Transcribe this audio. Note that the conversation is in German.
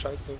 scheiße.